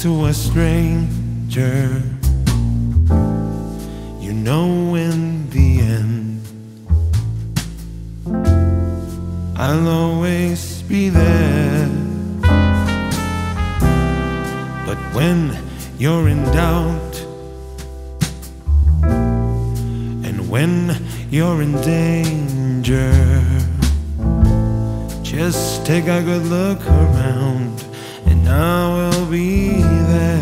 to a stranger. You know in the end I'll always be there. But when you're in doubt And when you're in danger Just take a good look around And now be there.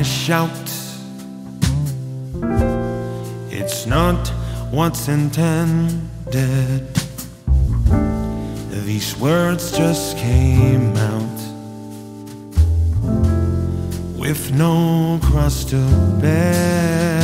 I shout. It's not what's intended. These words just came out with no cross to bear.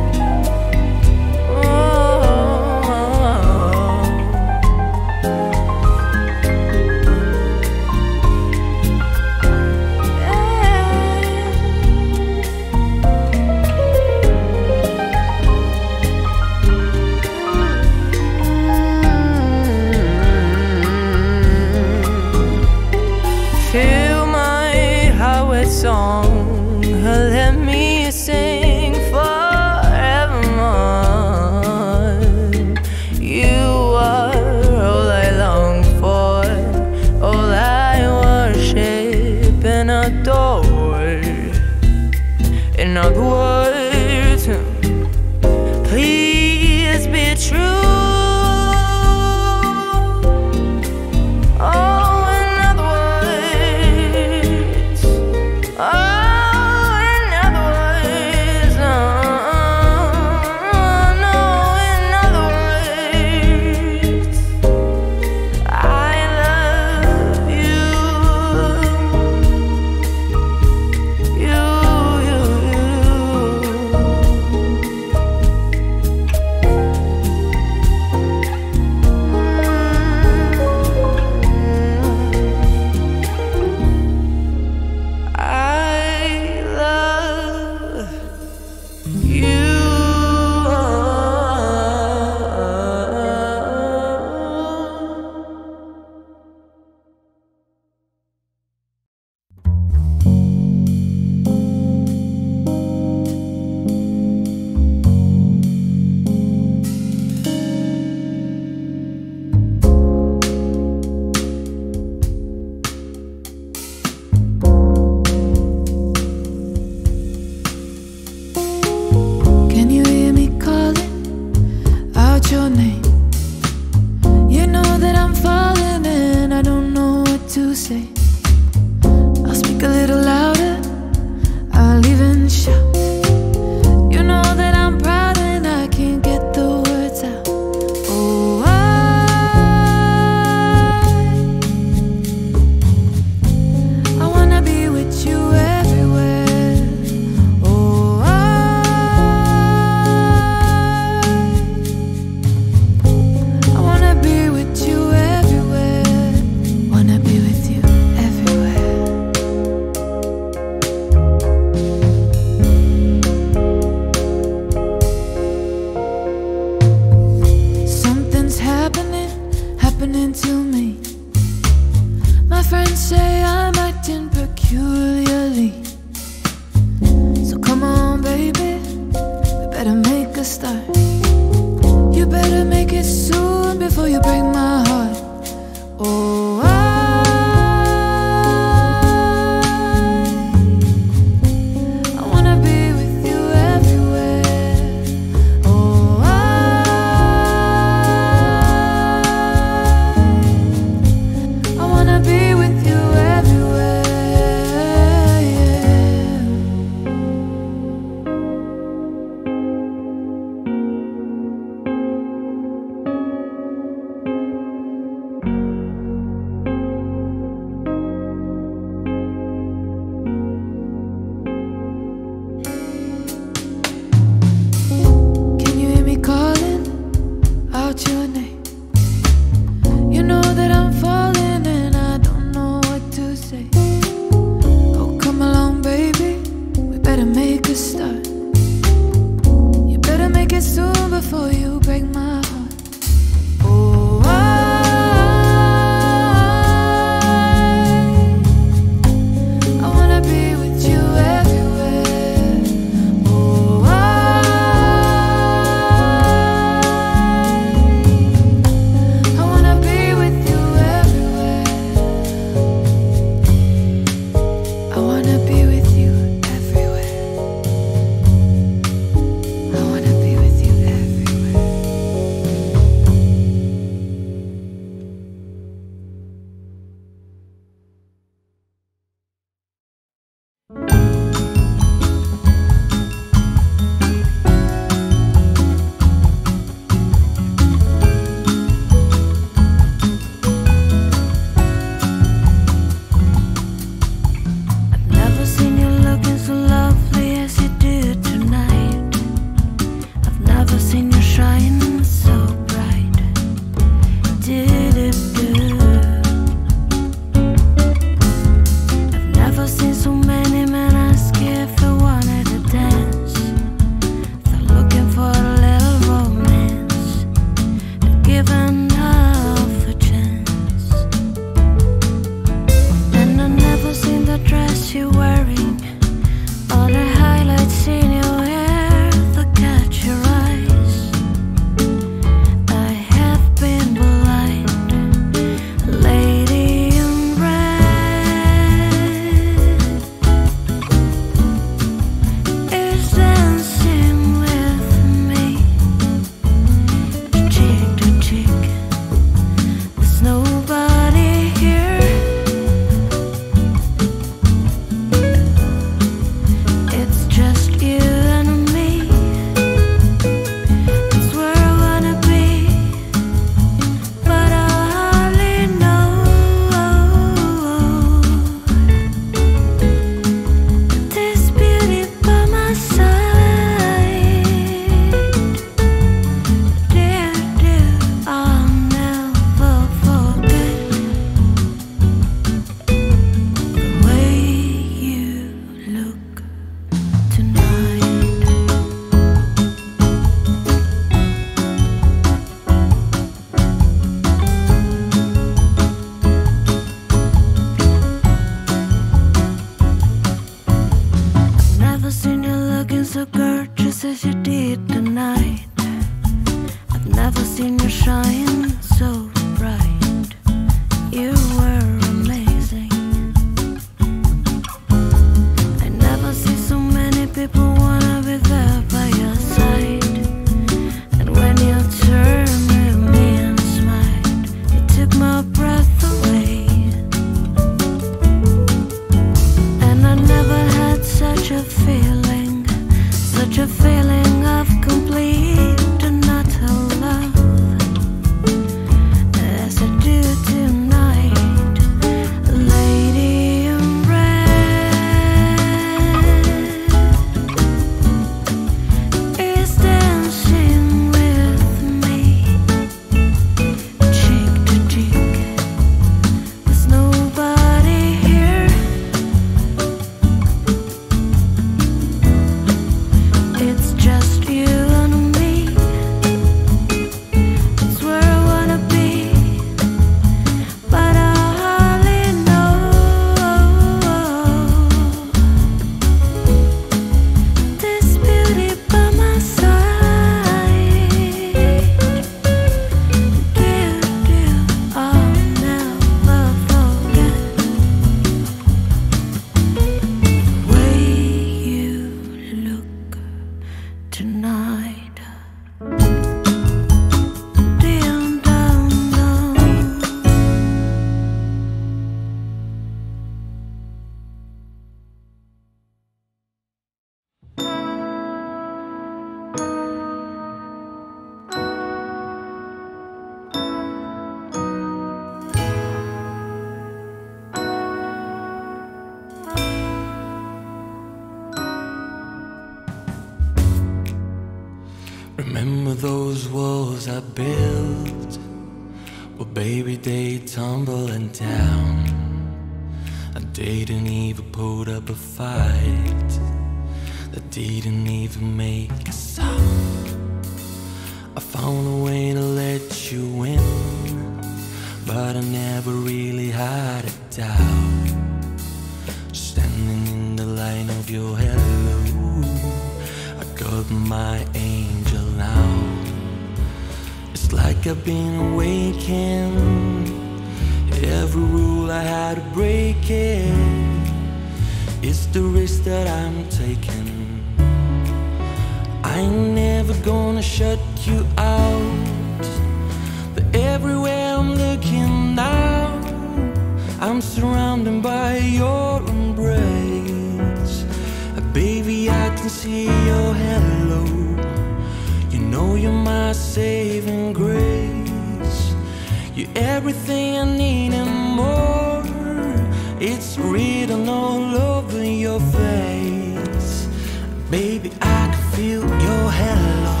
Baby, I can feel your hello.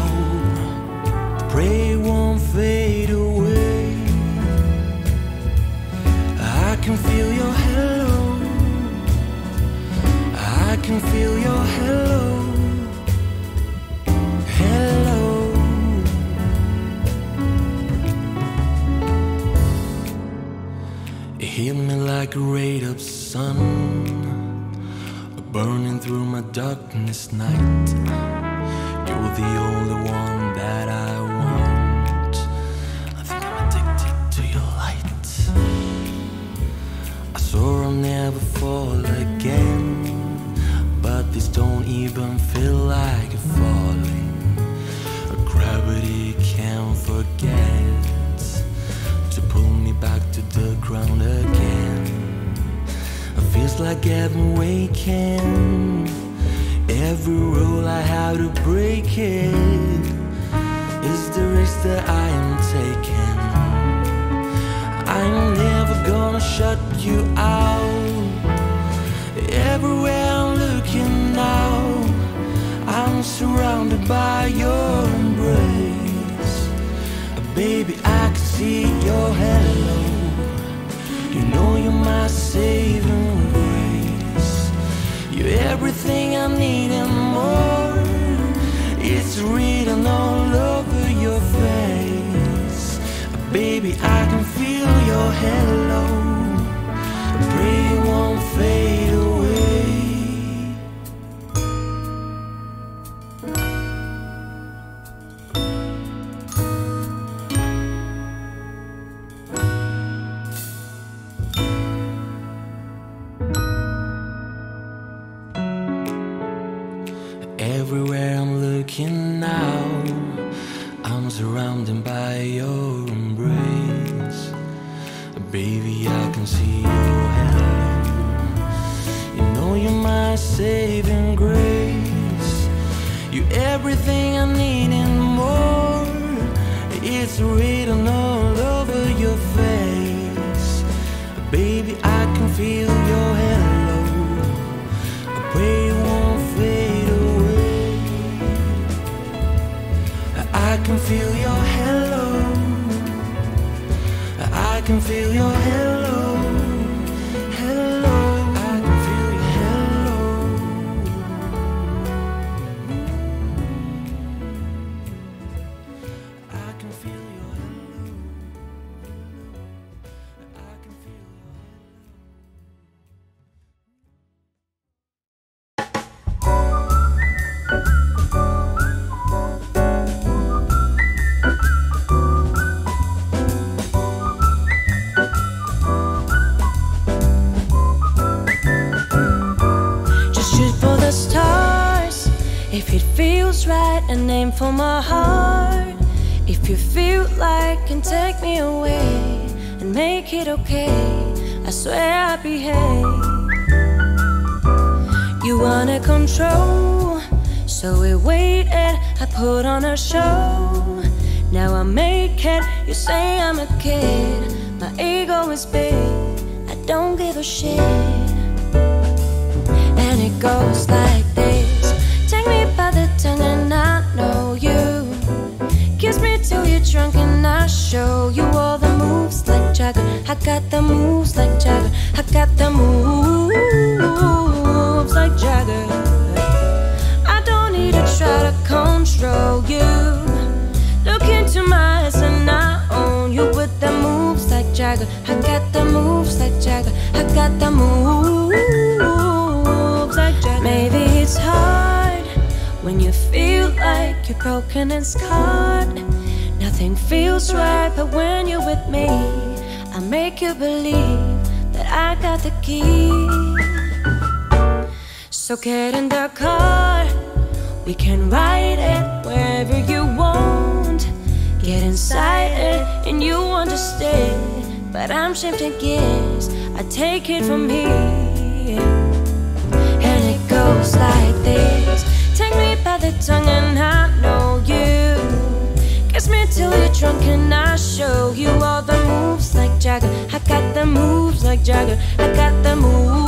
Pray won't fade away. I can feel your hello. I can feel your hello. Hello. It hit me like a ray of sun burning through my darkness night. You're the only one that I like I'm waking. Every rule I have to break it is the risk that I am taking. I'm never gonna shut you out. Everywhere I'm looking now, I'm surrounded by your embrace. Baby, I can see your hello. You know you're my savior. You're everything I need and more. It's written all over your face. Baby, I can feel your hello. I pray it won't fade. And aim for my heart. If you feel like can take me away and make it okay, I swear I'll behave. You wanna control, so we waited. I put on a show. Now I make it. You say I'm a kid. My ego is big. I don't give a shit and it goes like this. Show you all the moves like Jagger. I got the moves like Jagger. I got the moves like Jagger. I don't need to try to control you. Look into my eyes and I own you with the moves like Jagger. I got the moves like Jagger. I got the moves like Jagger. Maybe it's hard when you feel like you're broken and scarred. Nothing feels right, but when you're with me, I make you believe that I got the key. So get in the car. We can ride it wherever you want. Get inside it and you understand. But I'm shifting gears. I take it from here. And it goes like this. Take me by the tongue and I Moves like Jagger. I got the moves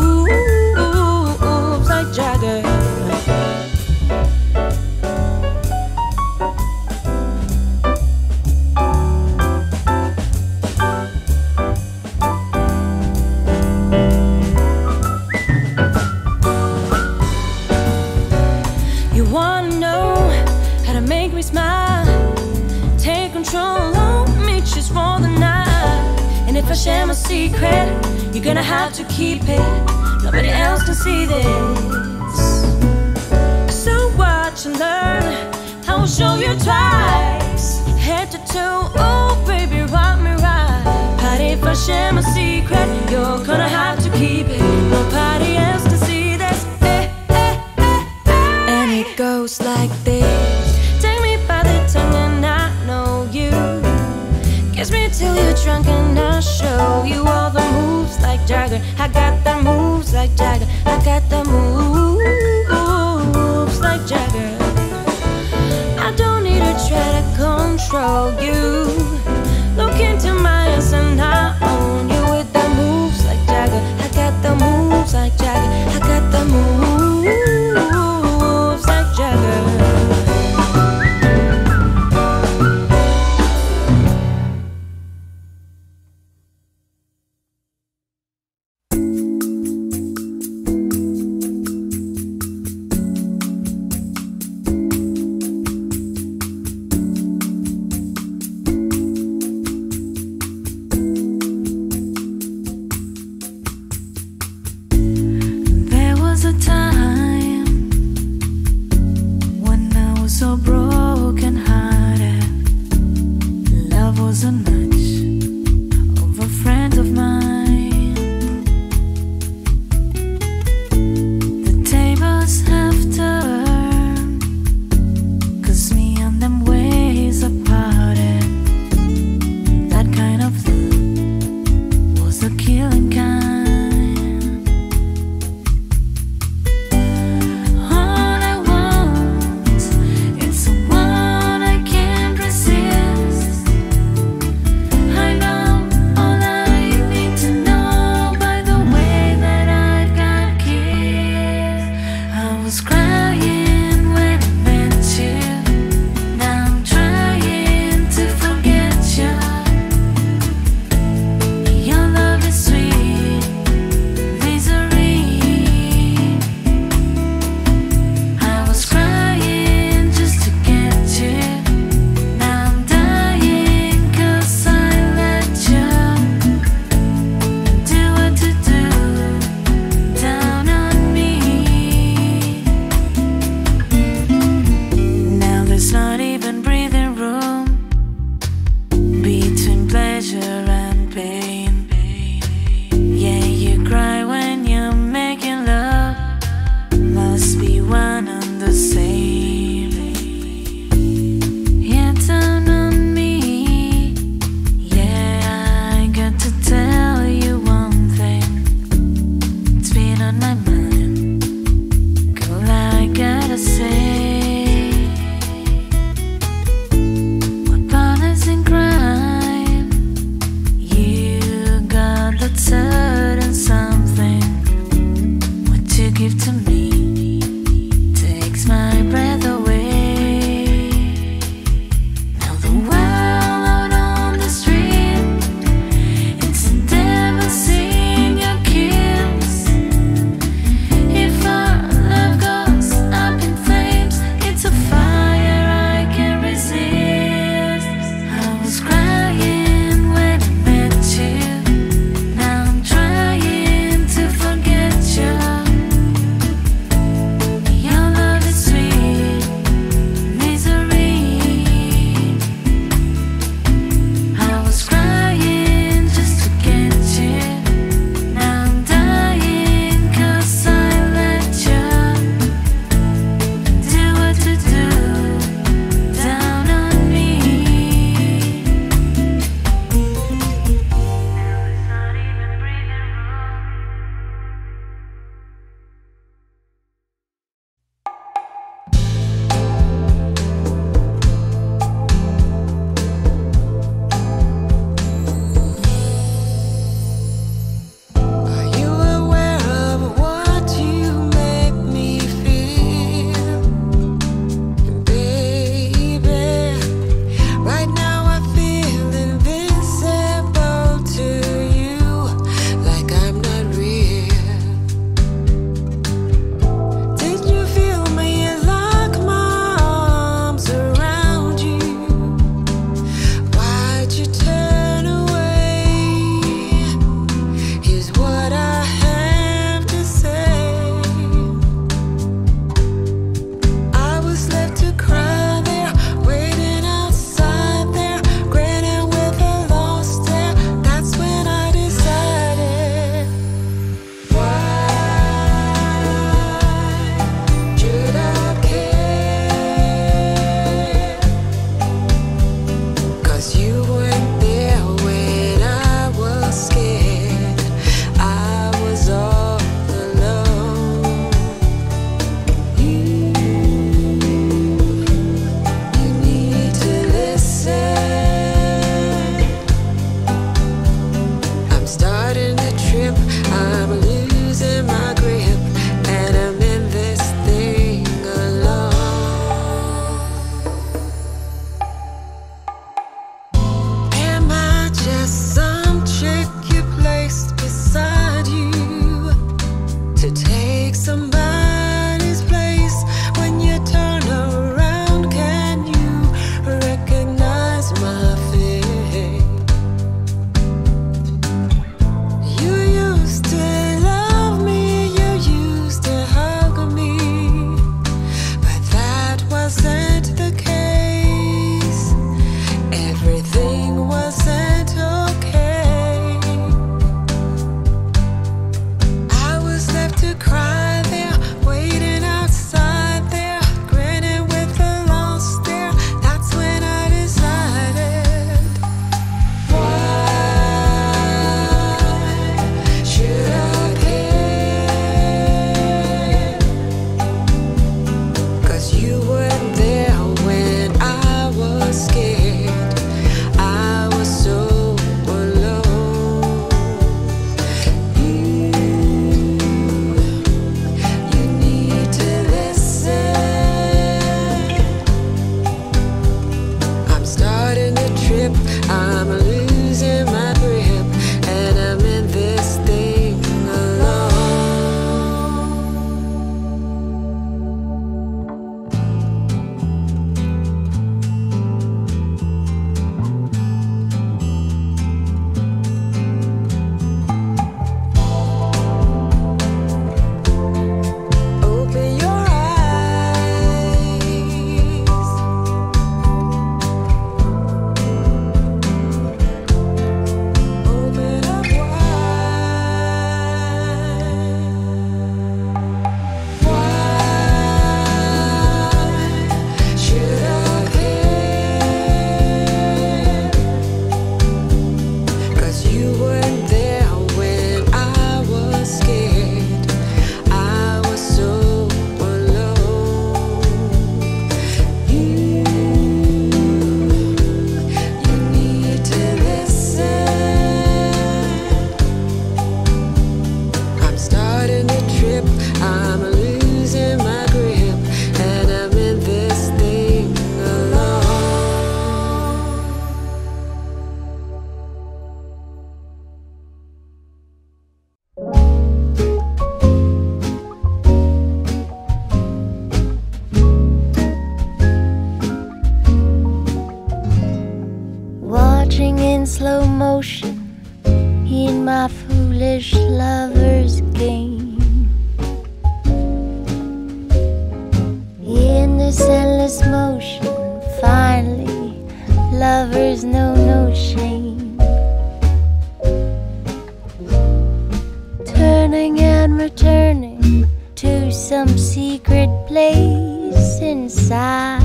returning to some secret place inside.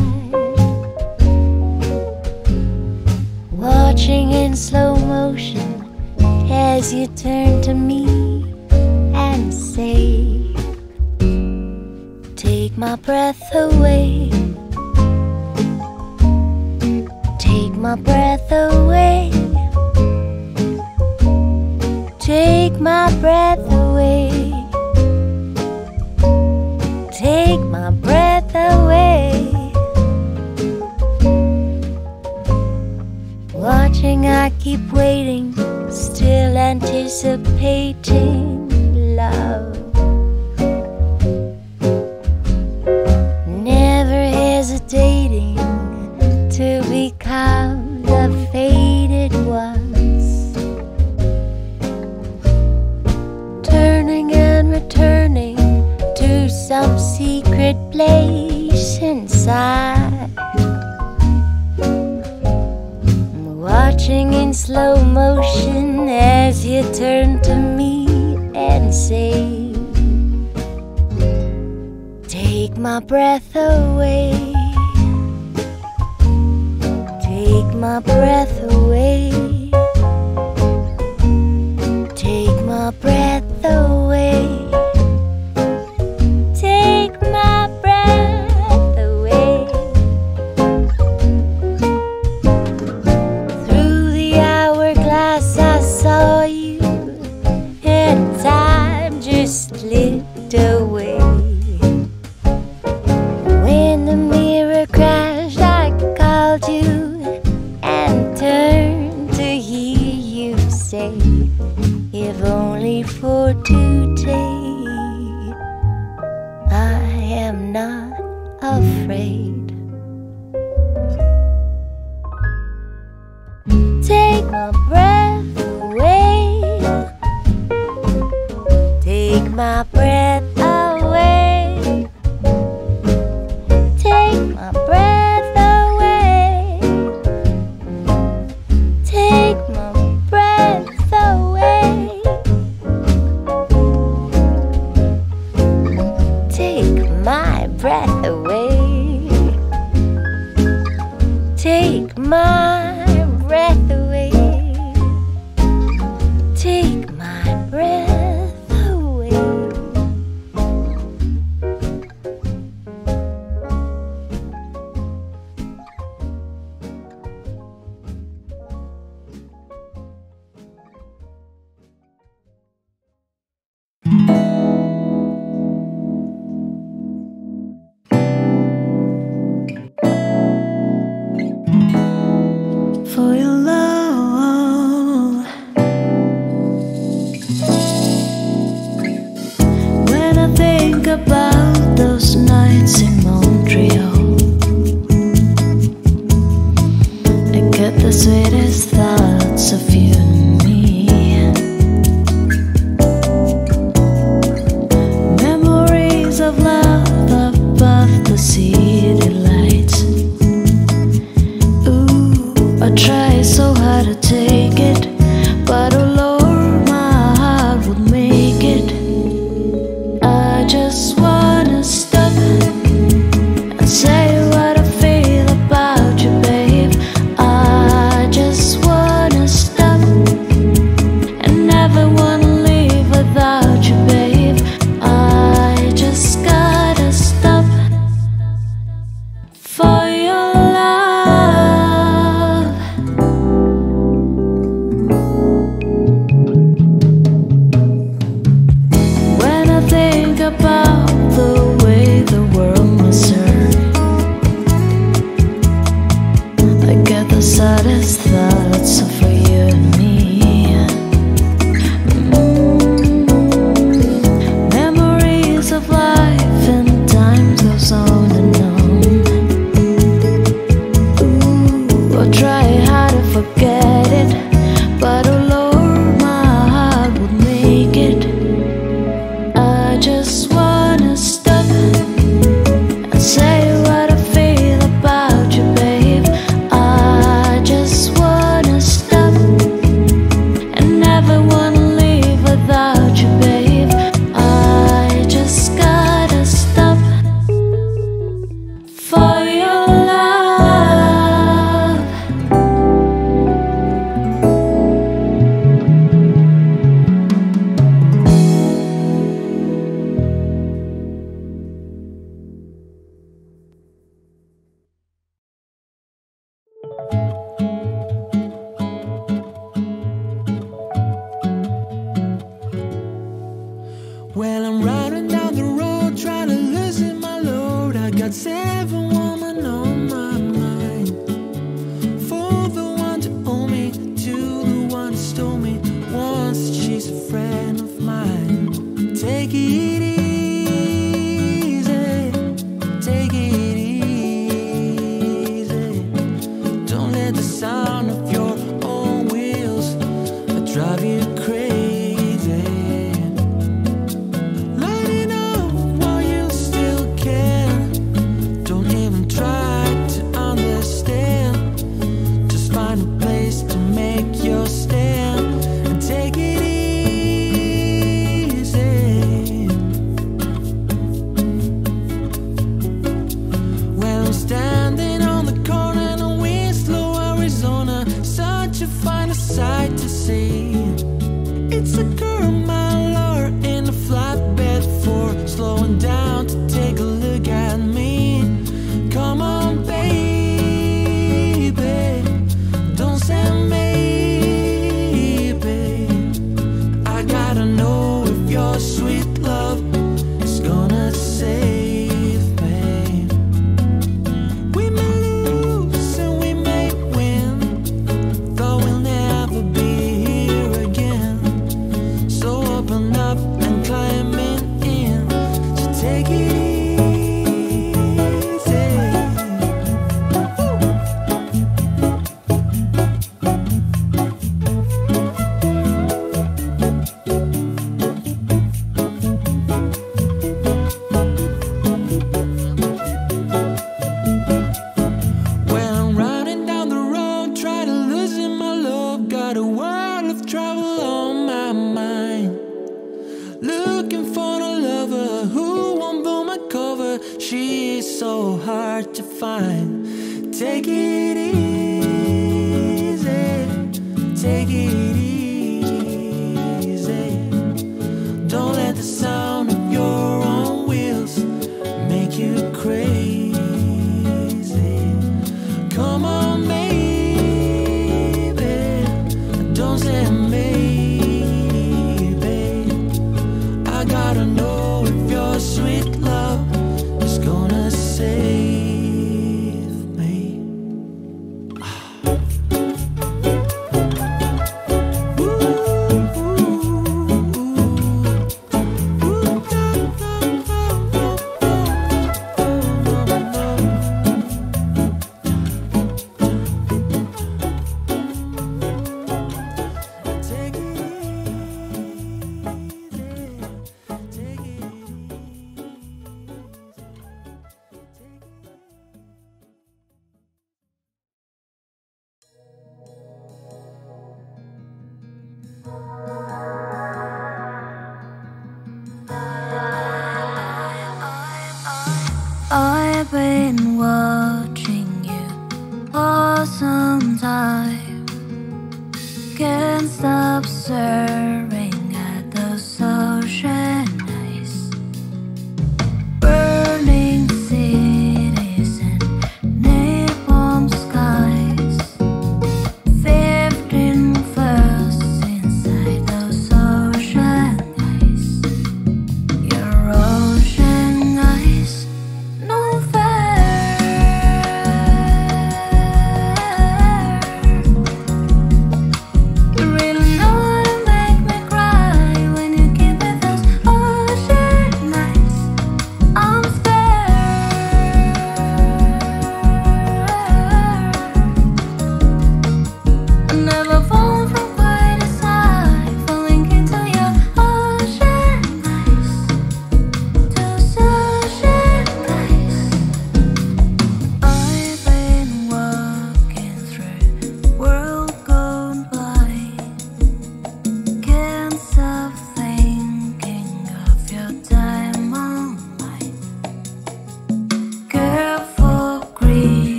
Watching in slow motion as you turn to me and say, Take my breath away. Take my breath away. Take my breath away. my breath away. Watching, I keep waiting, still anticipating.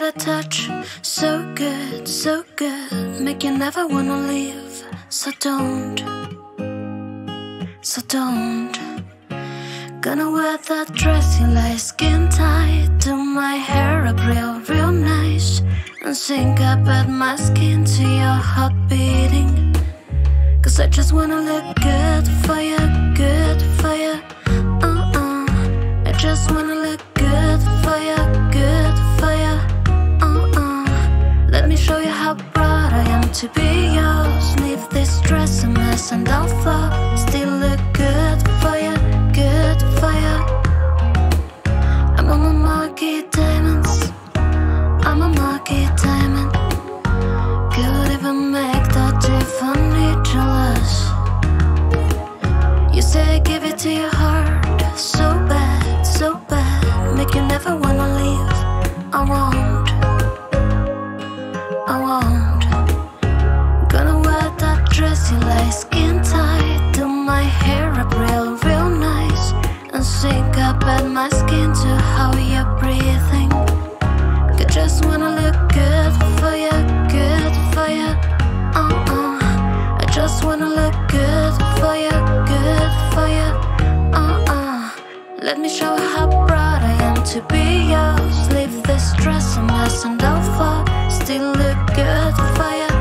Got a touch. So good, so good. Make you never wanna leave. So don't. So don't. Gonna wear that dress you like skin tight. Do my hair up real, real nice. And sink up at my skin to your heart beating. Cause I just wanna look good for you, good for you. Uh uh. I just wanna look want to be yours. Leave this dress a mess and I'll fall Still look good for you, good for you I'm on my market diamonds. I'm a market diamond. Could even make that Tiffany jealous You say give it to your heart. So bad, so bad. Make you never wanna leave. I want my skin tight Do my hair up real, real nice And syncopate my skin to how you're breathing I just wanna look good for you, good for you uh-uh. I just wanna look good for you, good for you uh-uh. Let me show how proud I am to be yours Leave the stress and mess and don't fall Still look good for you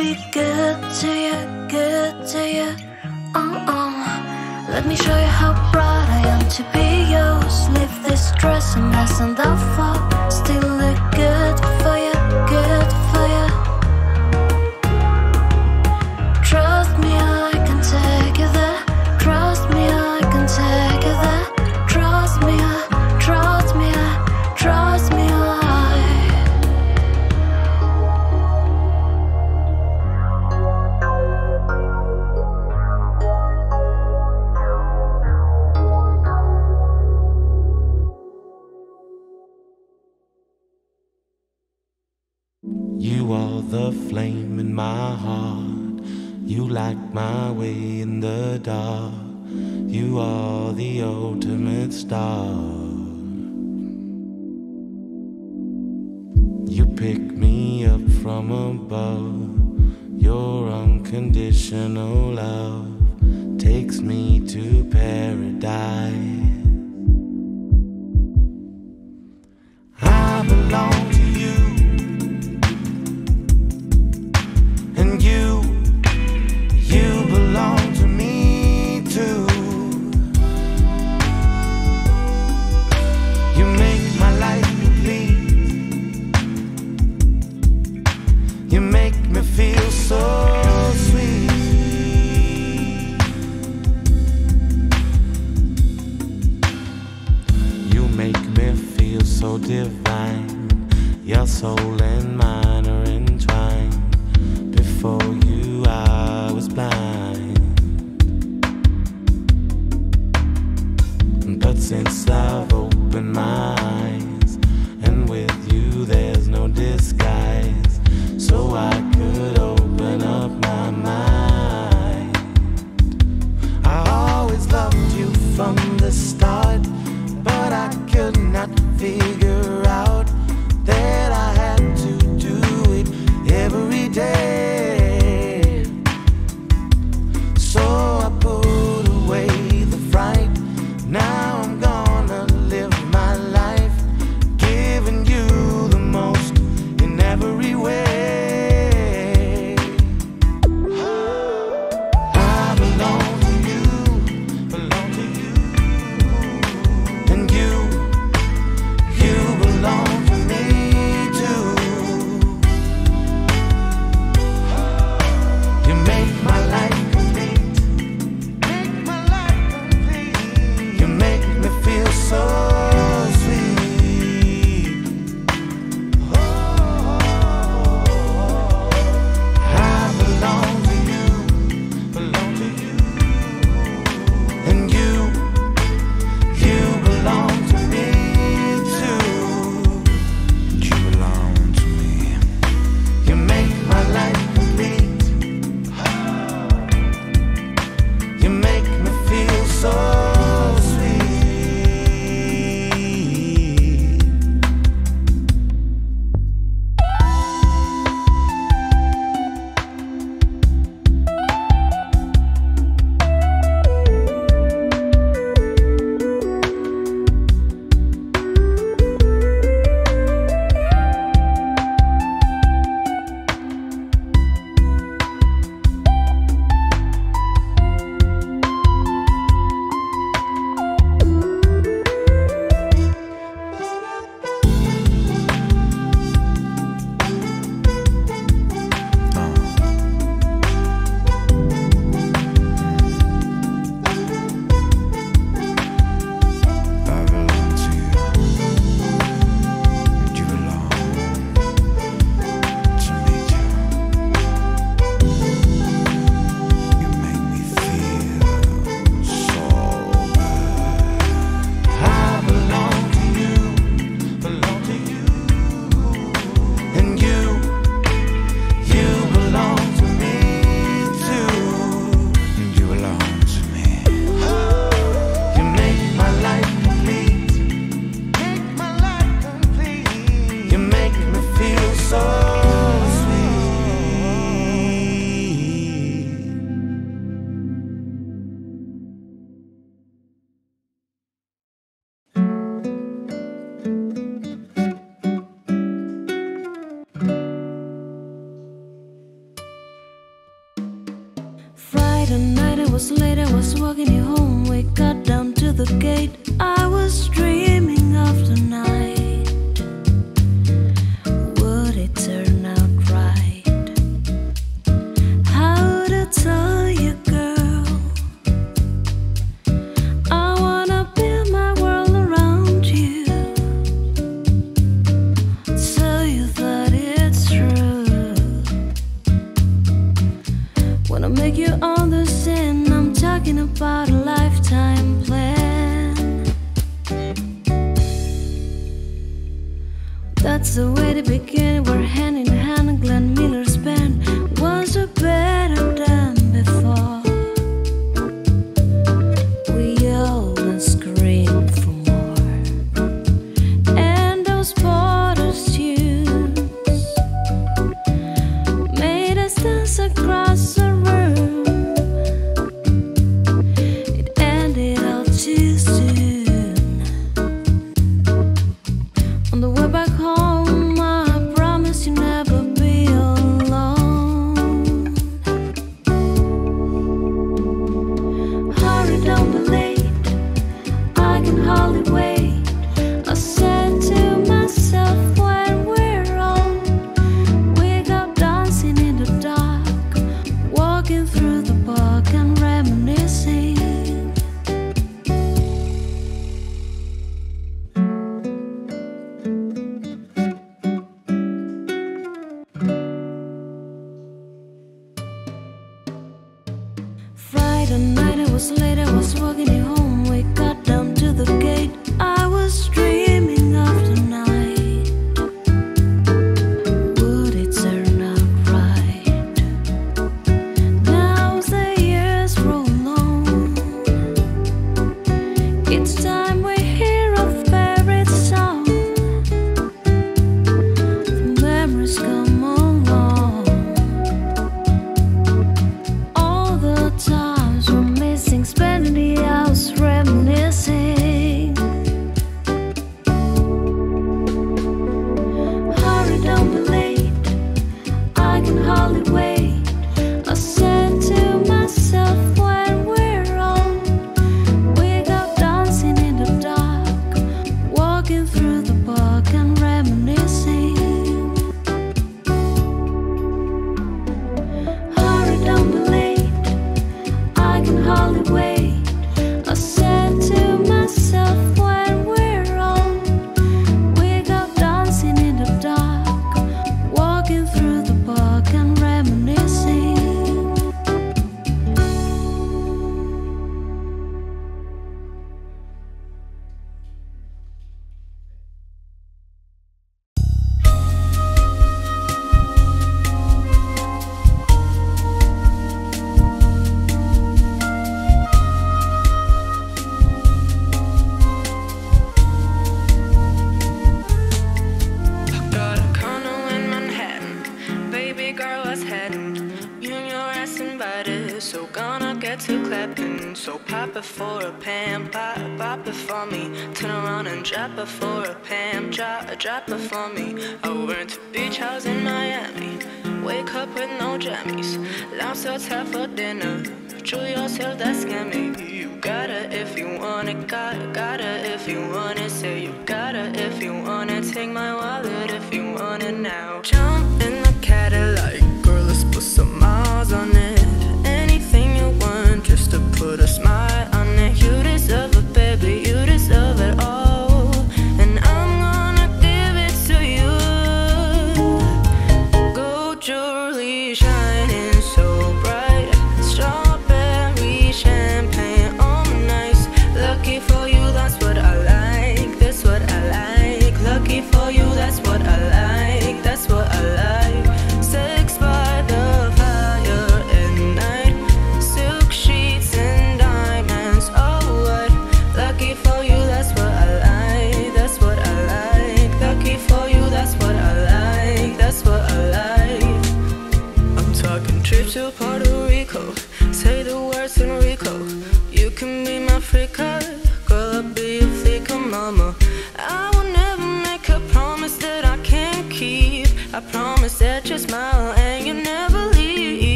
be good to you, good to you. Oh, oh. Let me show you how proud I am to be yours. Leave this dress and mess and the fuck Shopping trees in Paris.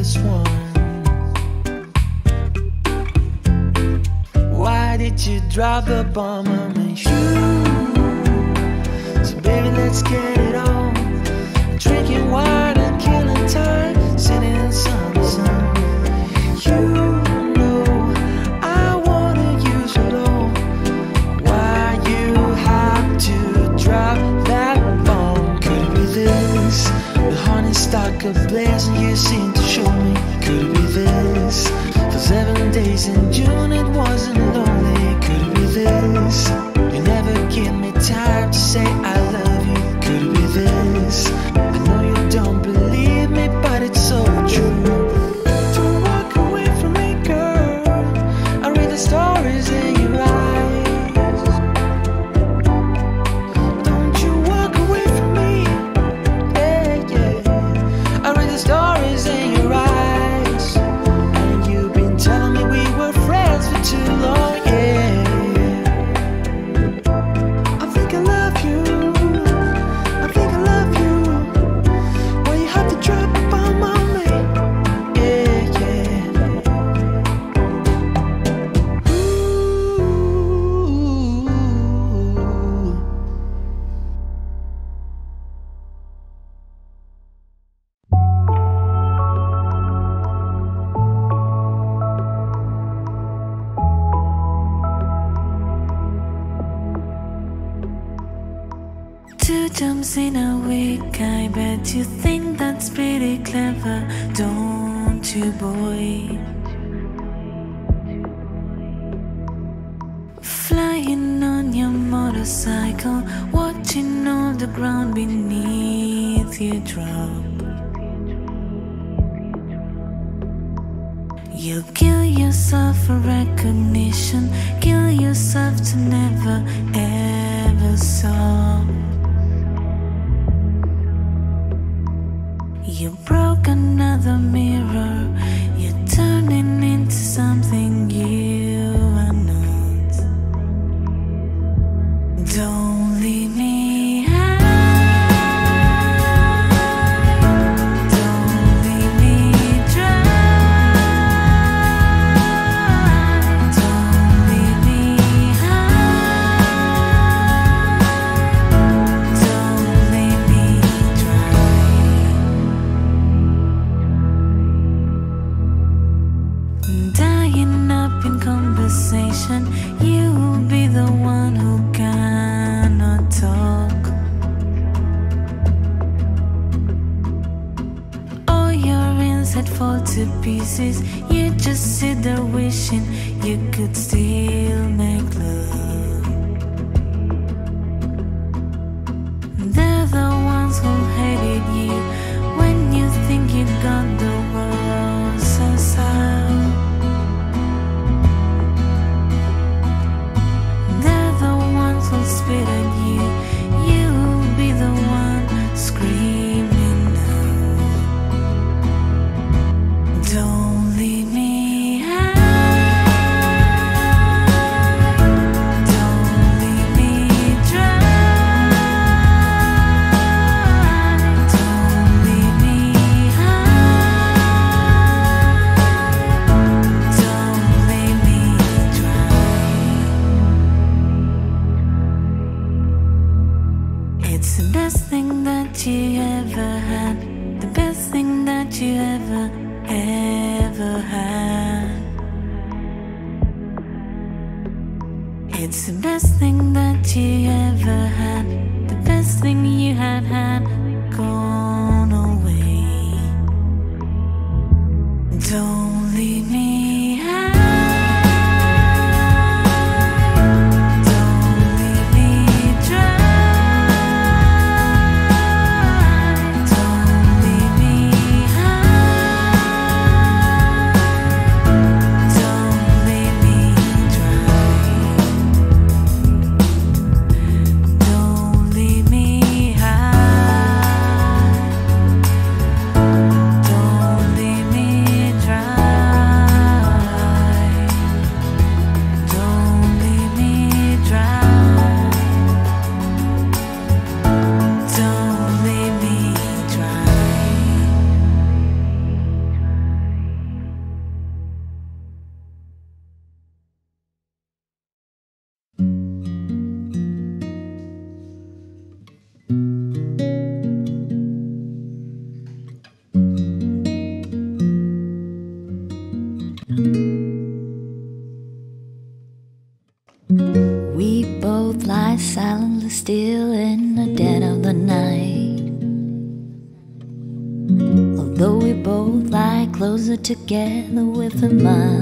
this one? Why did you drop the bomb on me? So baby, let's get it on. Drinking wine and killing time. honey stock of blessing you seem to show me Could it be this? For seven days in June it wasn't lonely Could it be this? You never give me time to say I Times in a week. I bet you think that's pretty clever, don't you, boy? Flying on your motorcycle, watching all the ground beneath you drop. You kill yourself for recognition, kill yourself to never ever stop. The mirror.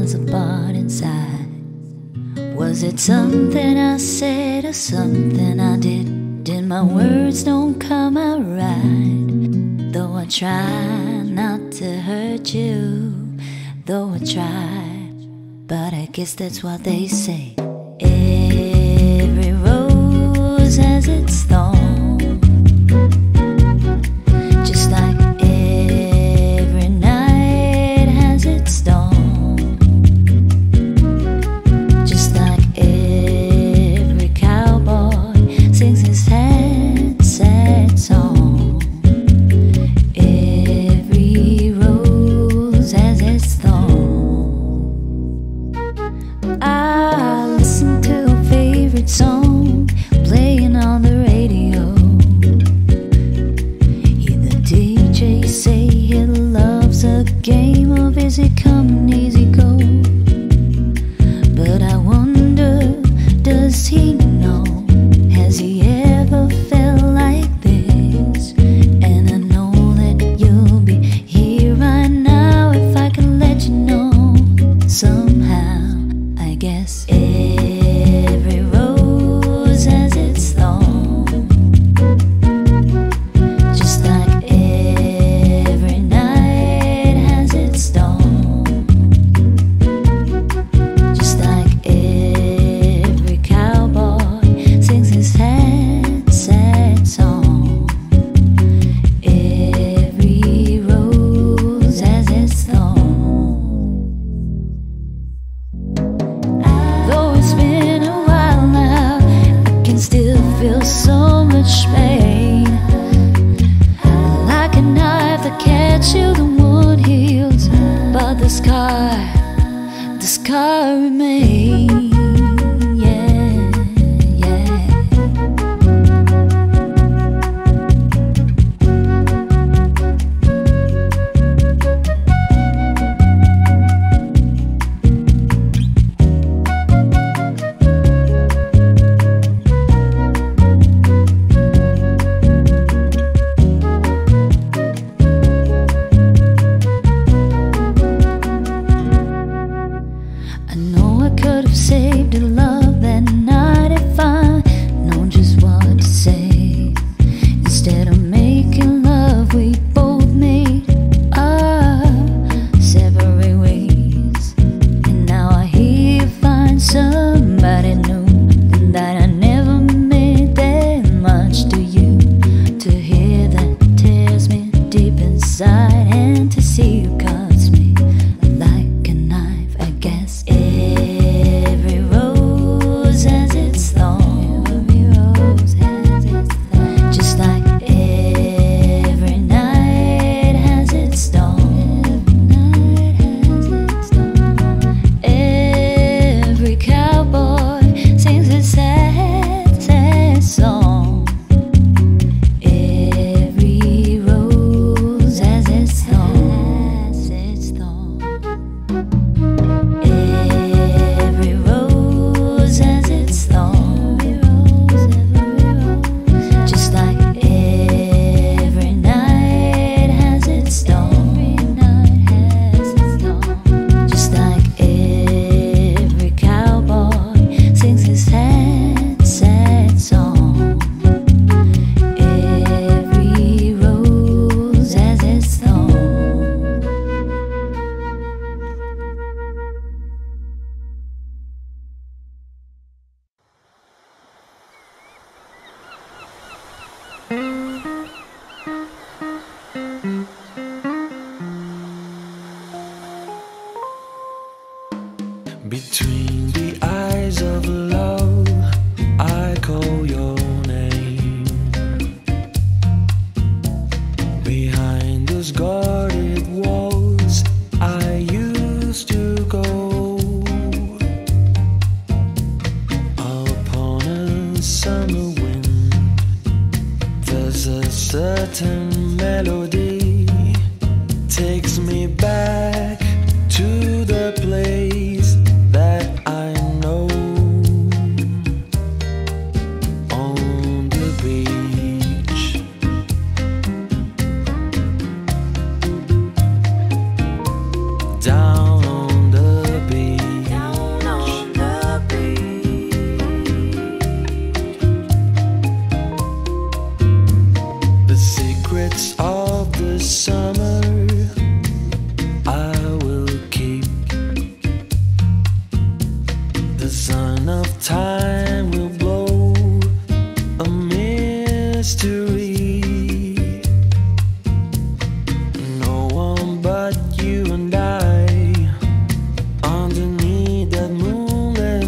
was a part inside. Was it something I said or something I did? Did my words don't come out right? Though I tried not to hurt you, though I tried, but I guess that's what they say.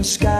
sky.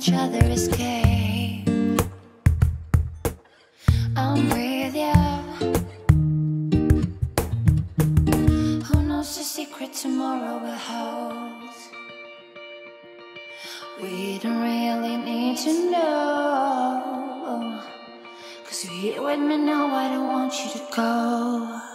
each other escape. I'm with you. Who knows the secret tomorrow will hold? We don't really need to know. Cause you're here with me now, I don't want you to go.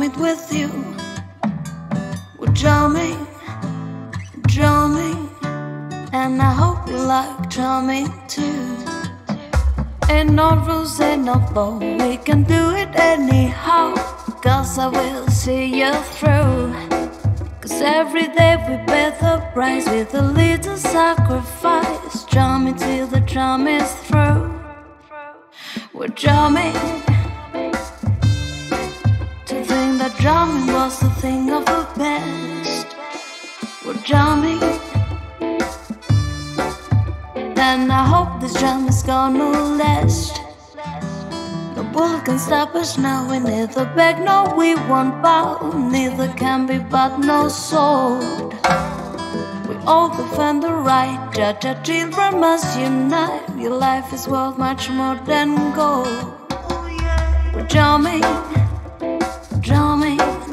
With you. We're jamming, jamming, and I hope you like jamming too. Ain't no rules, ain't no law. We can do it anyhow. Cause I will see you through. Cause every day we pay the price with a little sacrifice. Drumming till the drum is through. We're drumming. Drumming was the thing of the best. We're drumming. And I hope this drum is gonna last. No bull can stop us now. We neither beg nor we won't bow. Neither can be but no sword. We all defend the right. Judge our children must unite. Your life is worth much more than gold. We're drumming,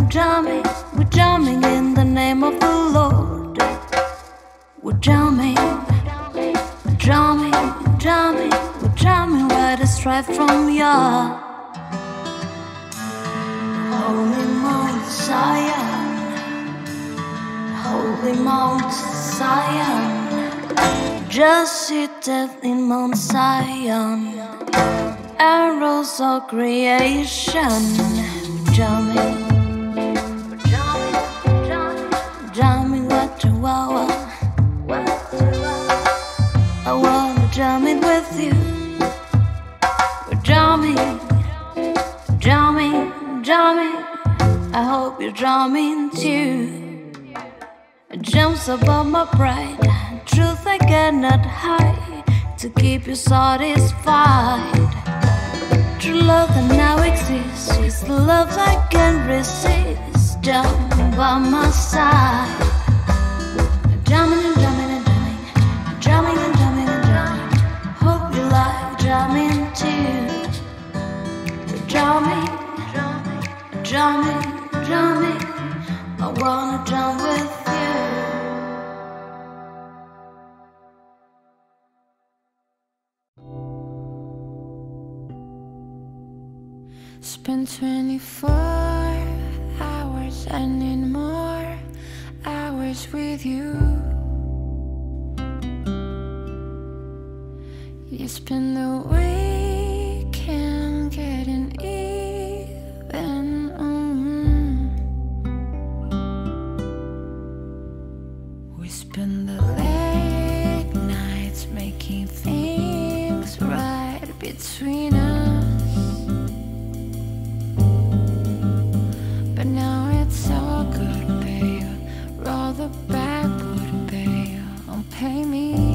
drumming. We're drumming in the name of the Lord. We're drumming, drumming, drumming. We're drumming right straight from Jah. Holy Messiah. Mount Zion. Just seated in Mount Zion. Arrows of creation. Jamming. Jamming. I hope you're jamming too. It jumps above my pride. Truth I cannot hide to keep you satisfied. True love that now exists is the love I can resist. Jump by my side. Jamming and jamming and jamming, jamming and jamming and jamming. Hope you like jamming too. Jamming, jamming, jamming. I wanna jam with you. Spend 24 hours and need more hours with you. You spend the weekend between us. But now it's all good, babe. Roll the backwood, babe. And pay me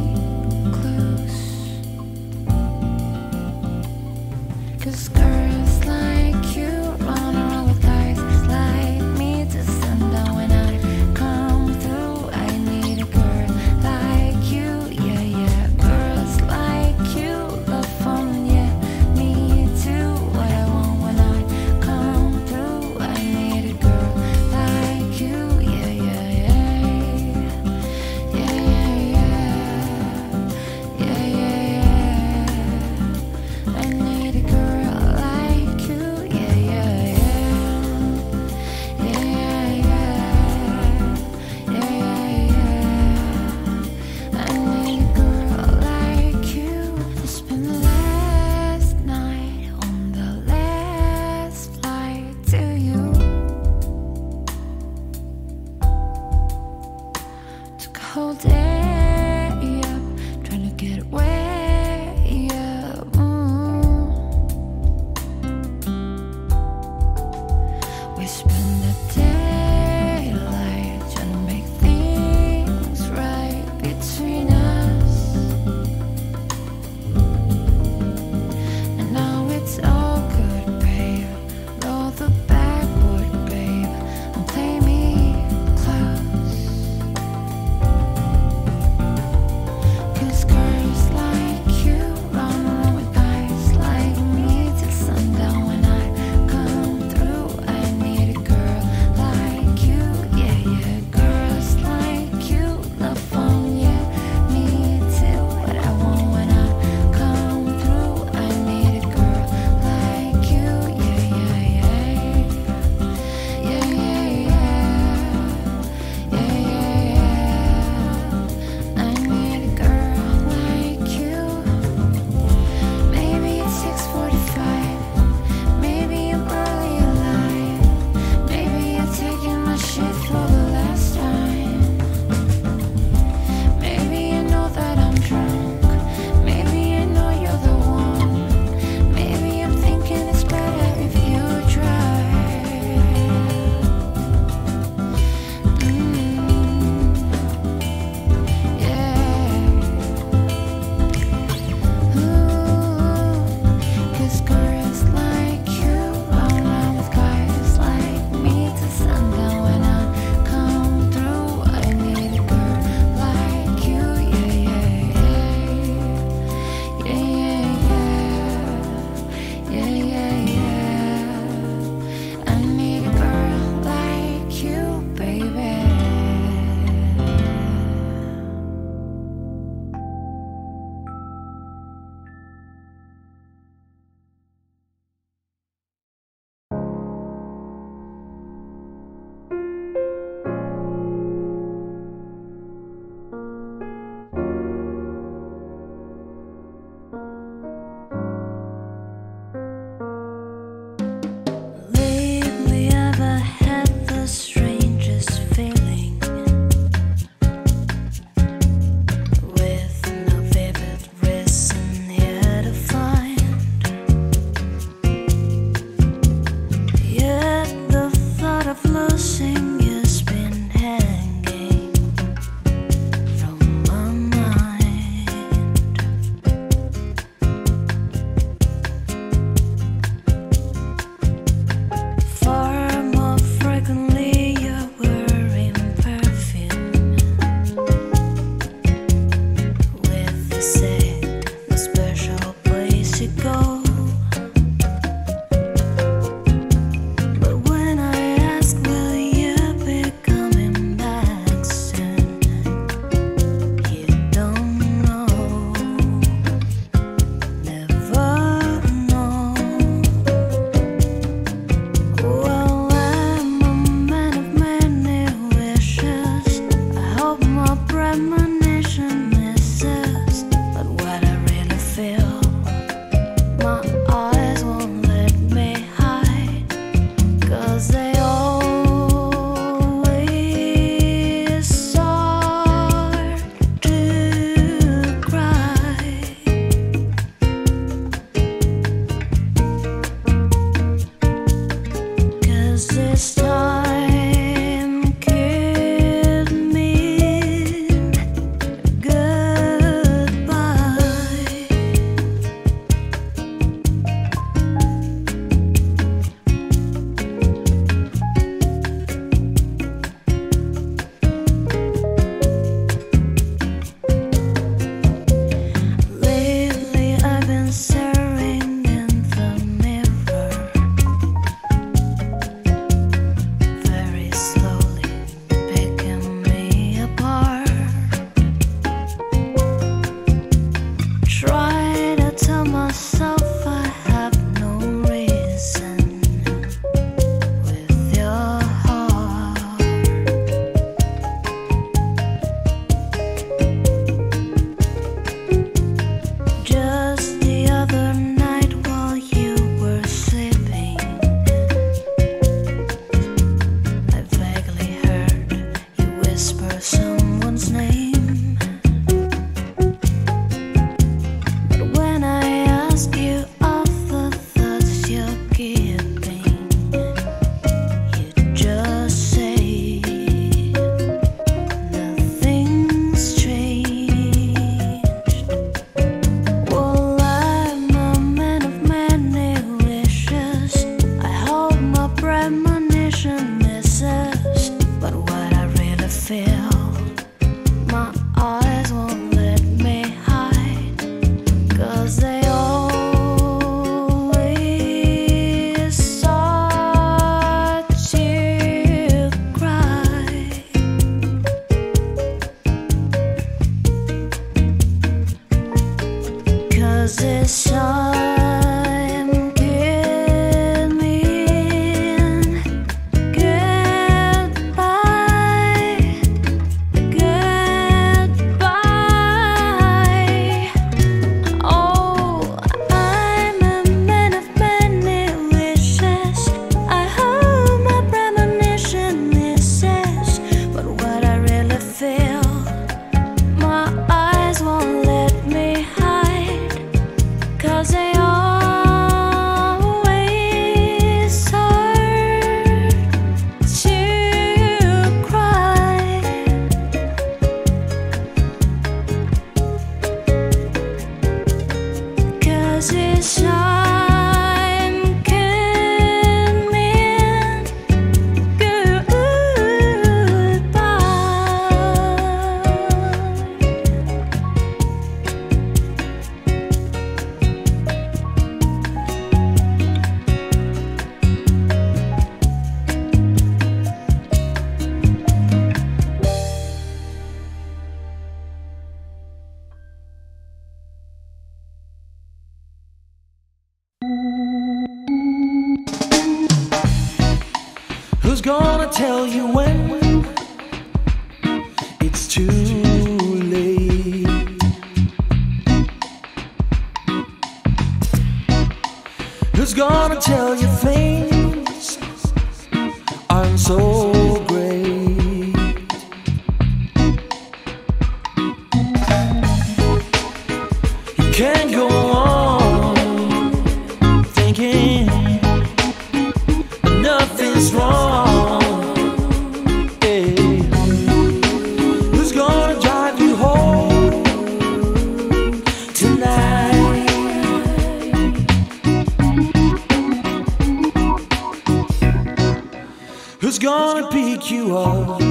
gonna you up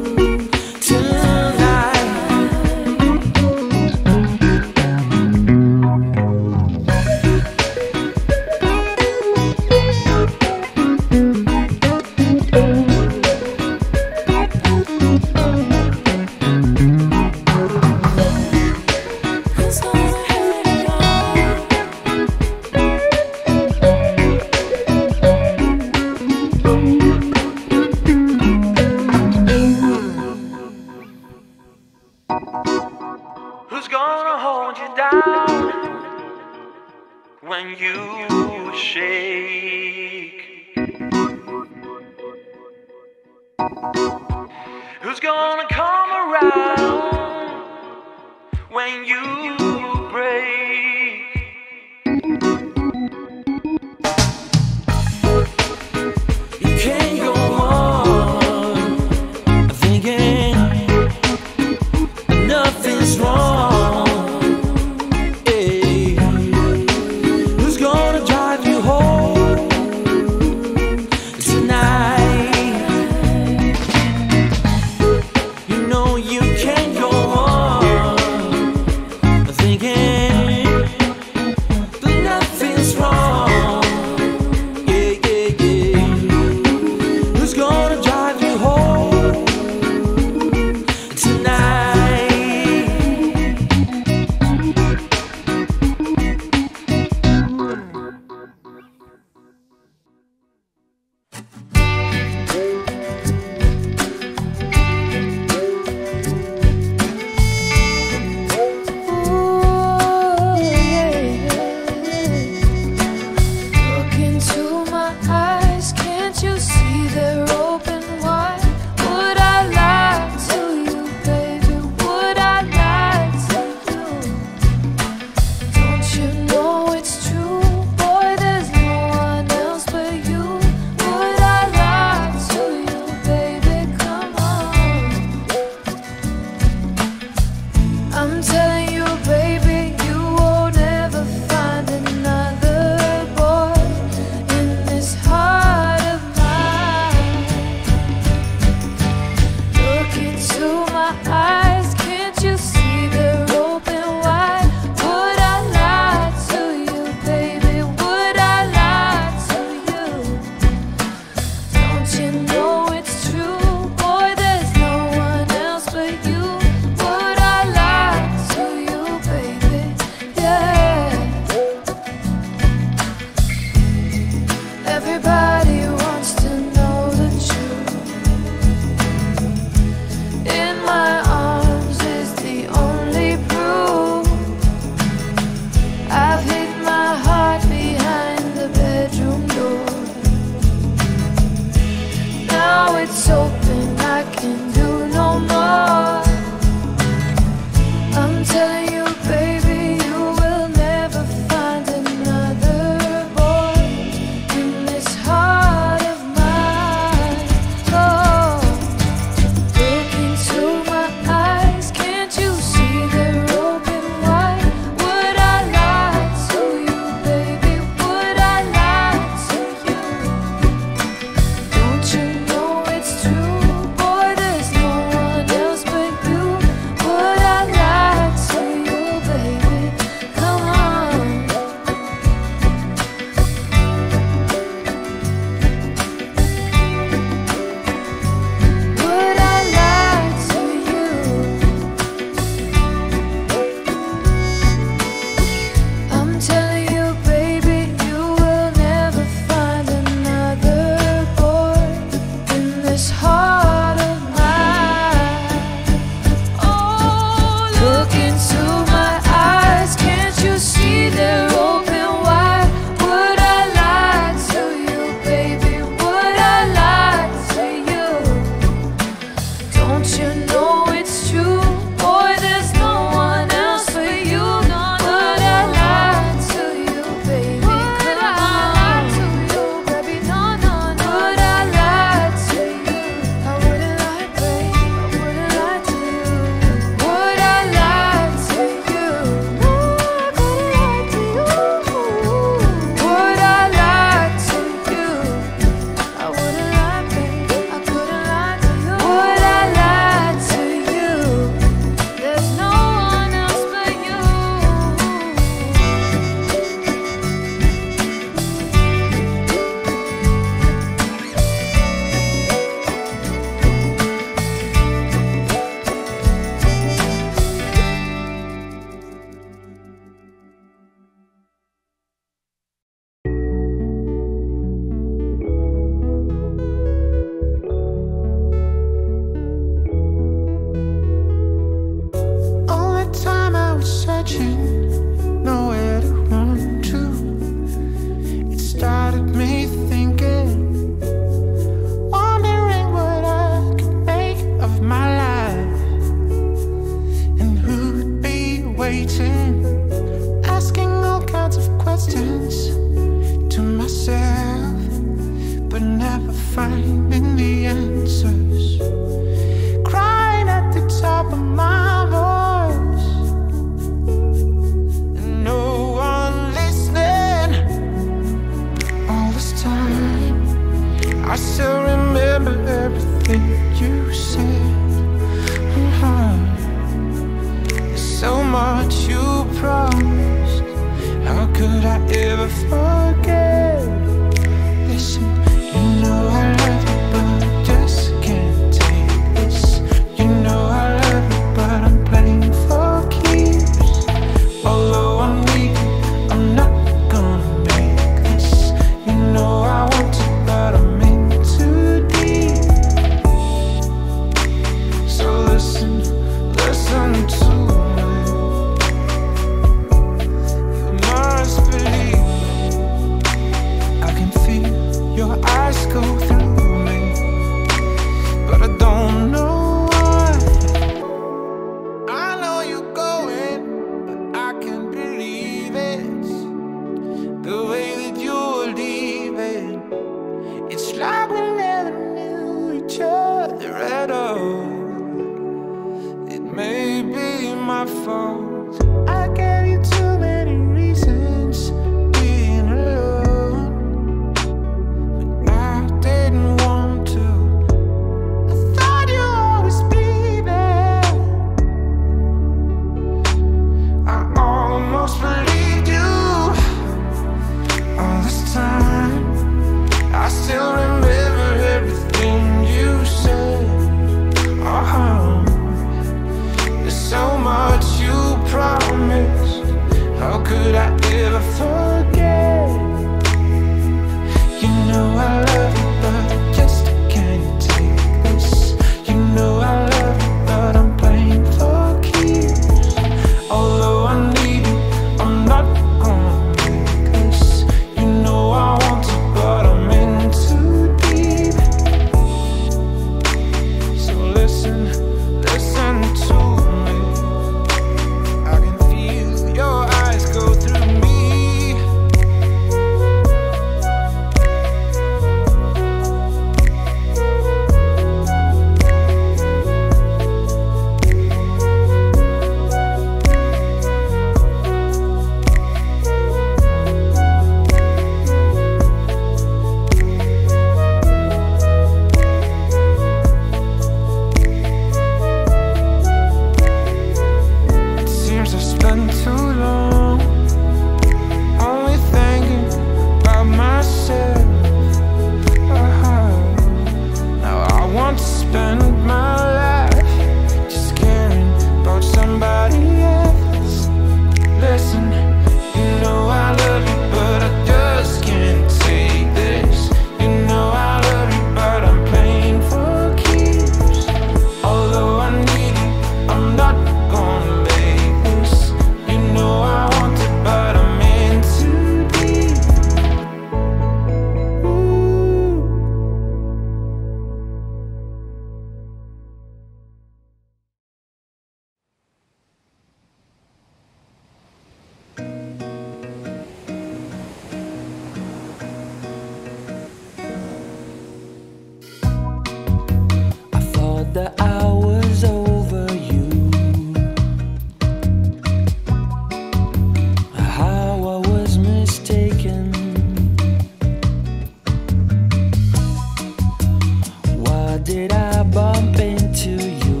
did I bump into you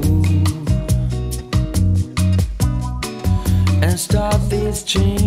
and start this chain?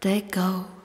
they go.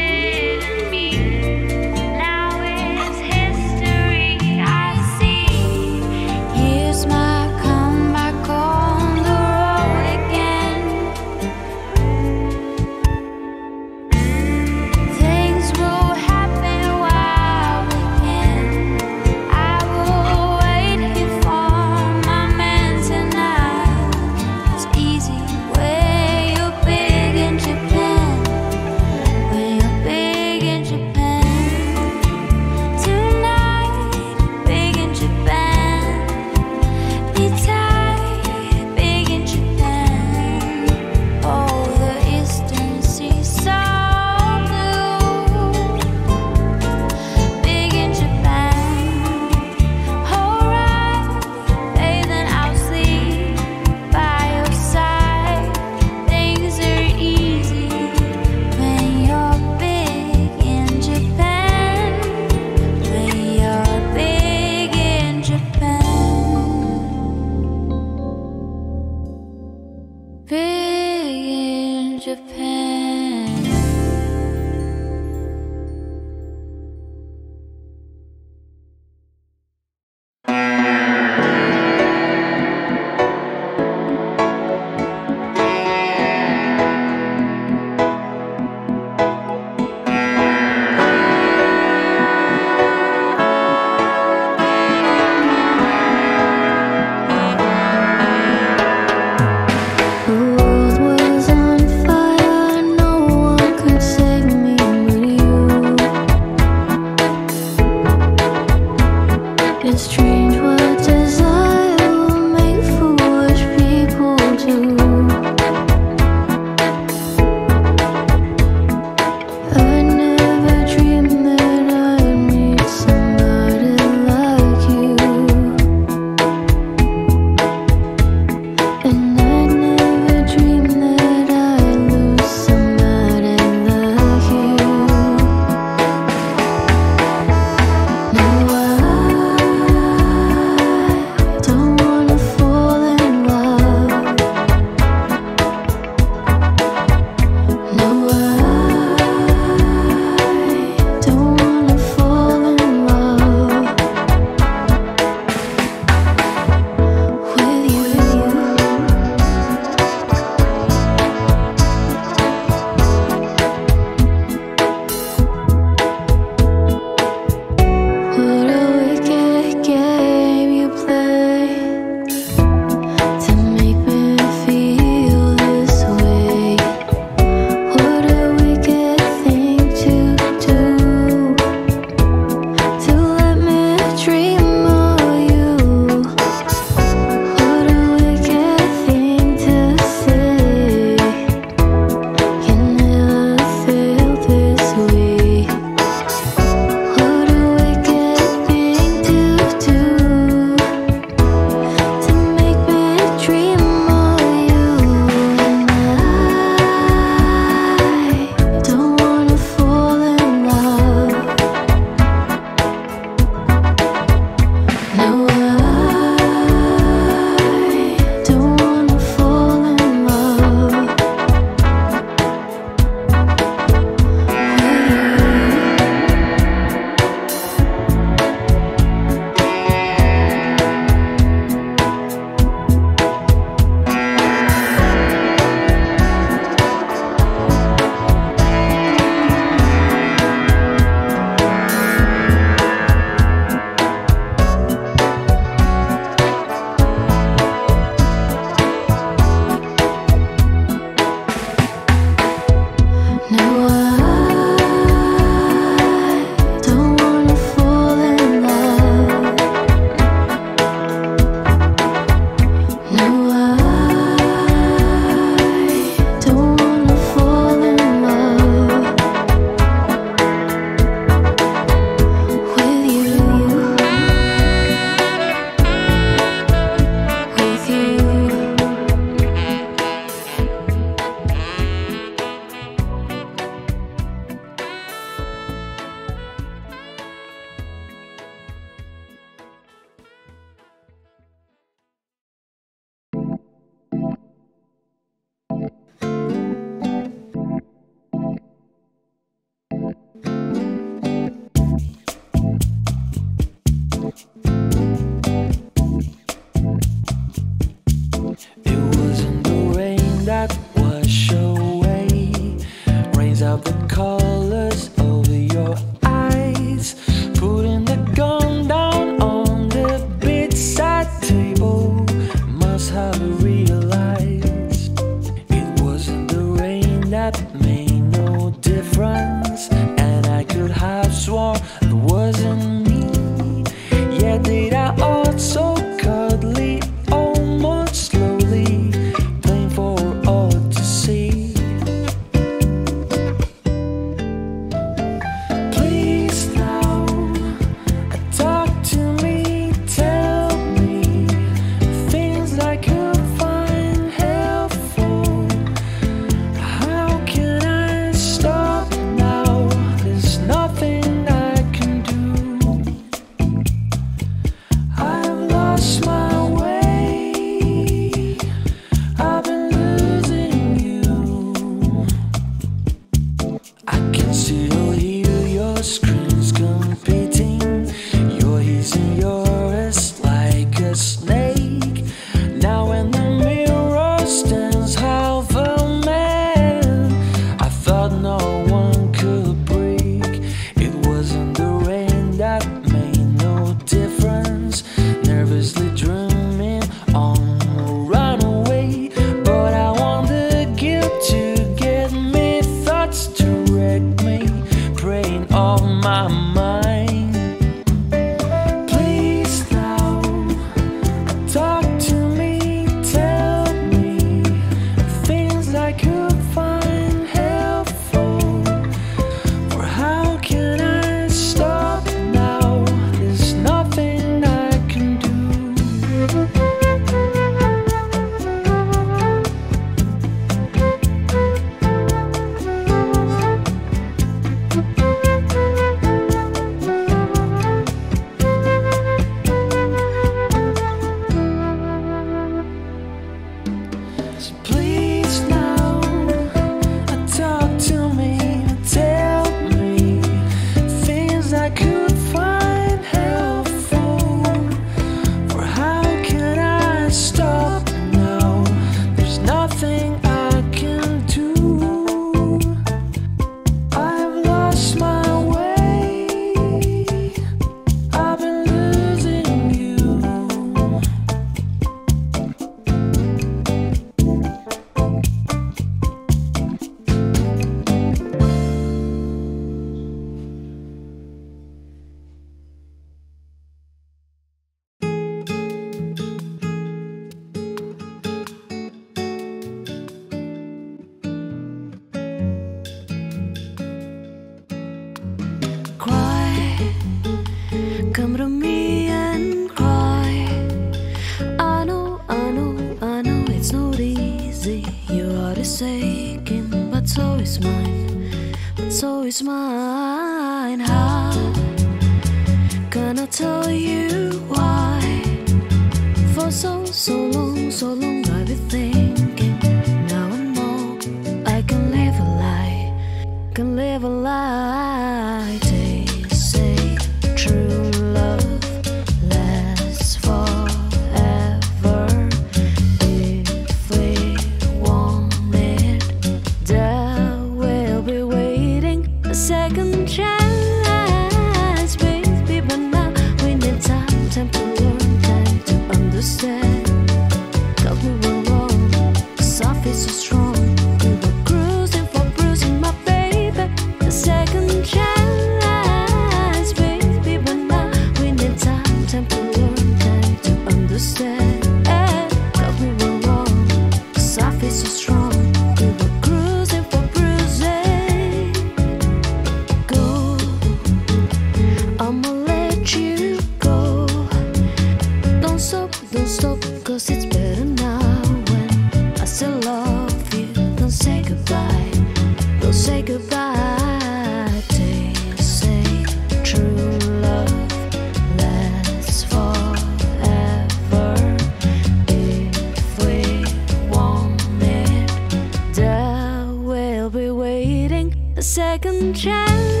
Second chance,